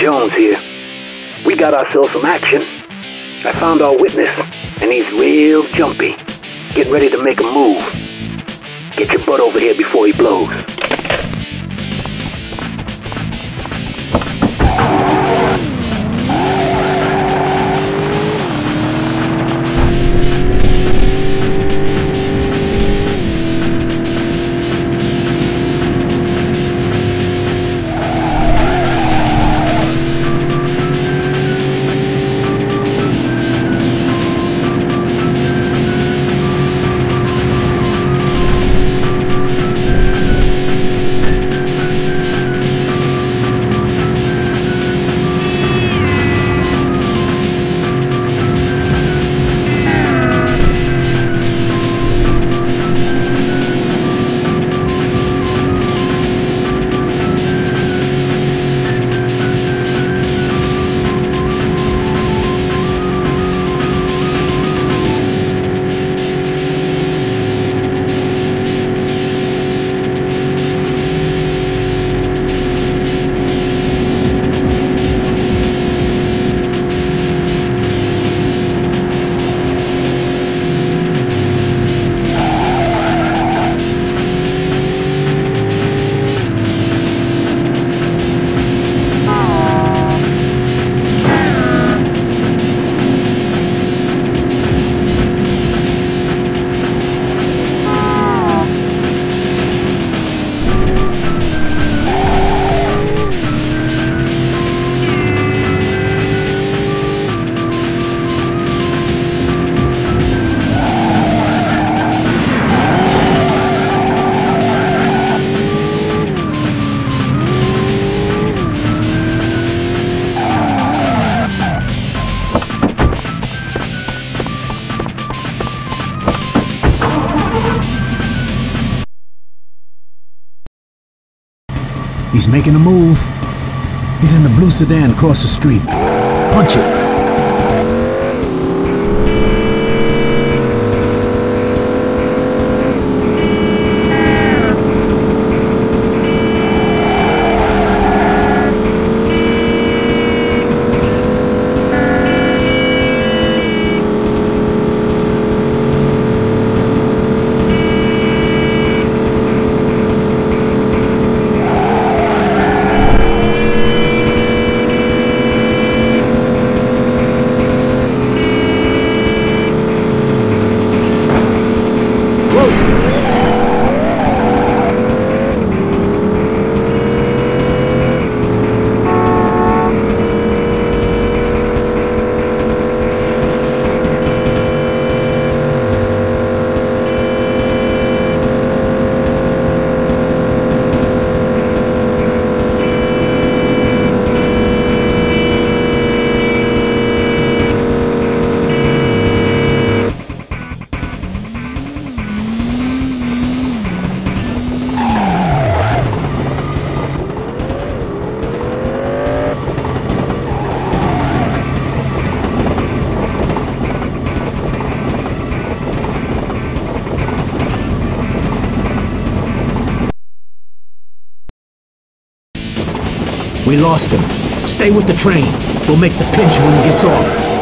Jones here. We got ourselves some action. I found our witness, and he's real jumpy. Getting ready to make a move. Get your butt over here before he blows. He's making a move. He's in the blue sedan across the street. Punch it. We lost him. Stay with the train. We'll make the pinch when he gets off.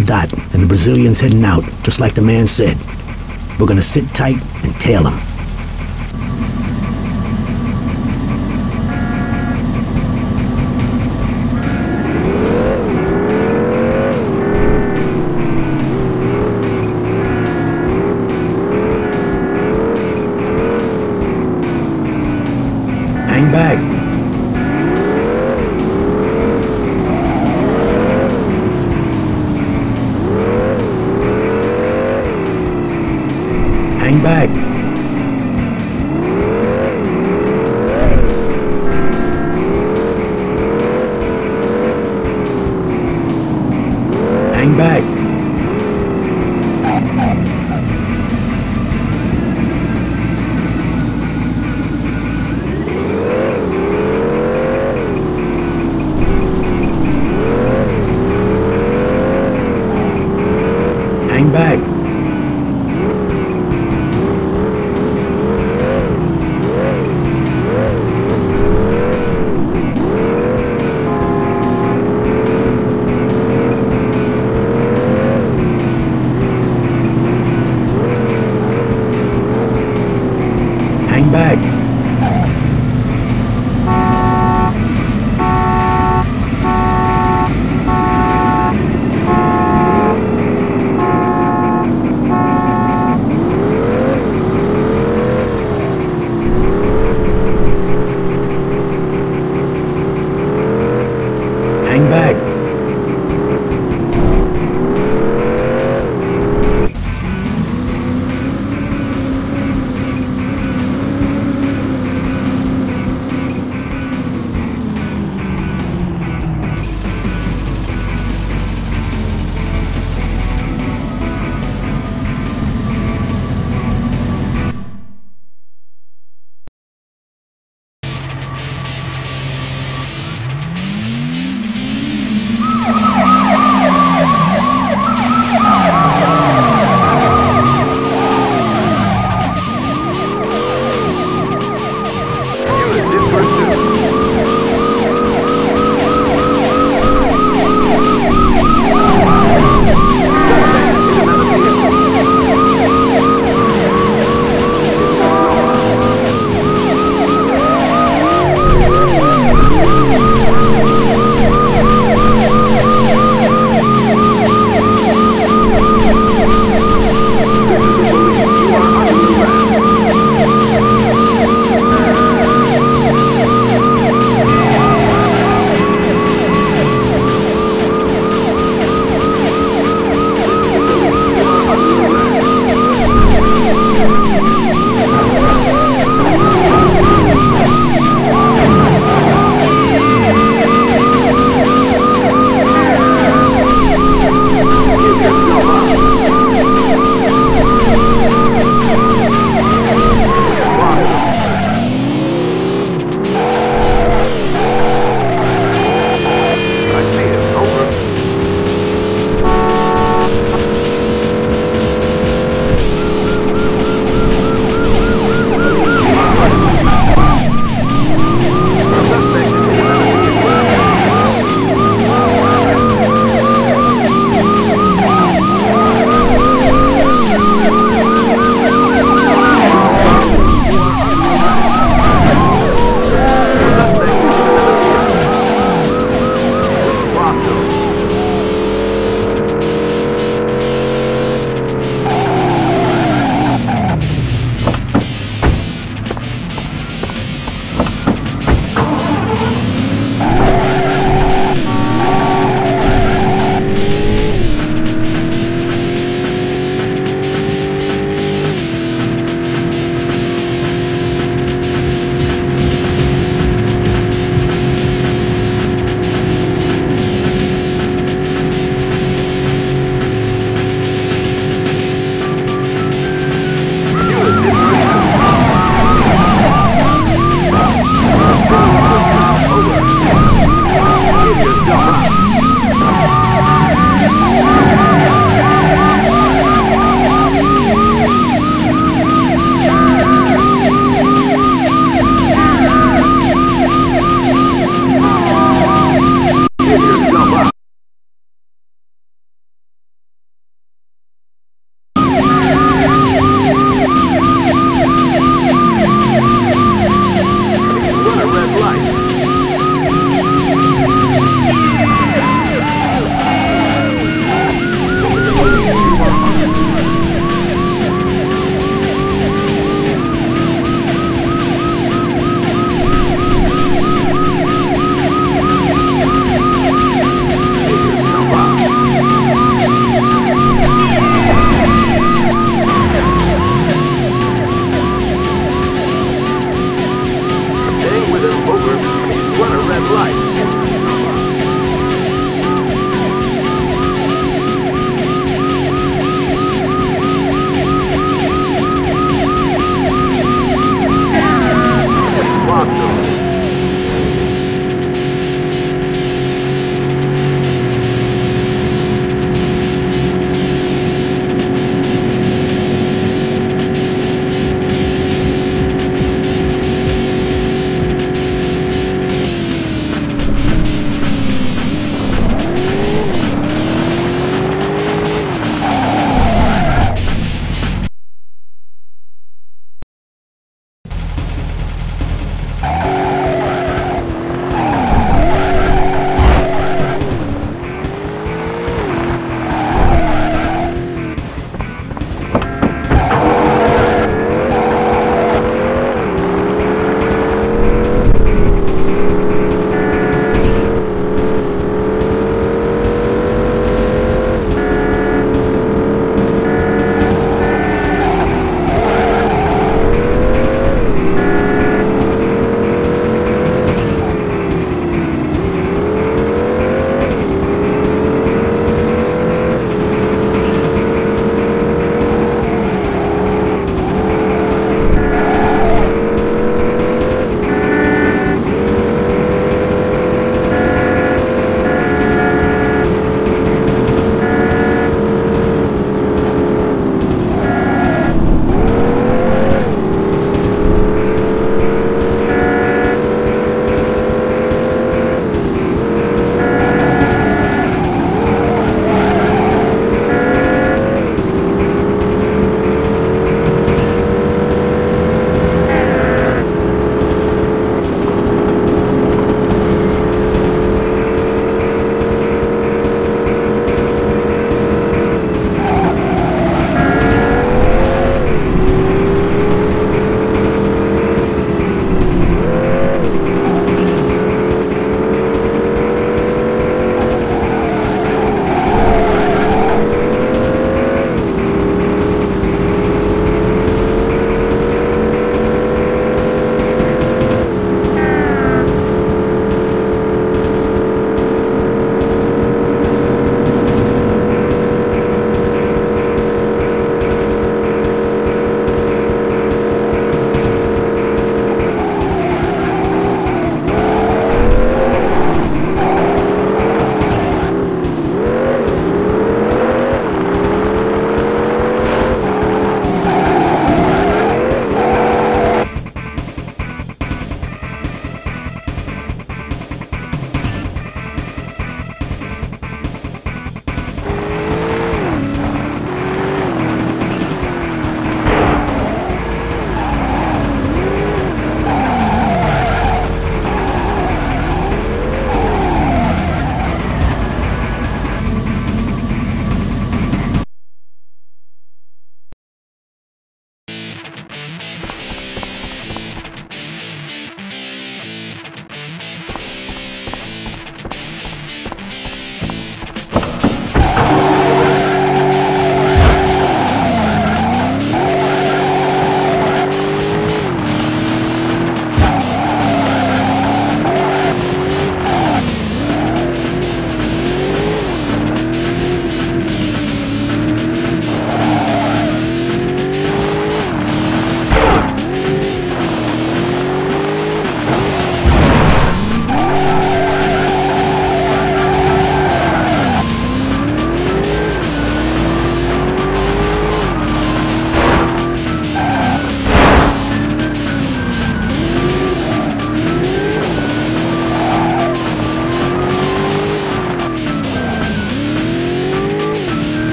The dot, and the Brazilian's heading out, just like the man said. We're gonna sit tight and tail him.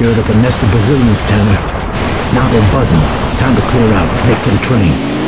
Stirred up a nest of Brazilians, Tanner. Now they're buzzing. Time to clear out. Make for the train.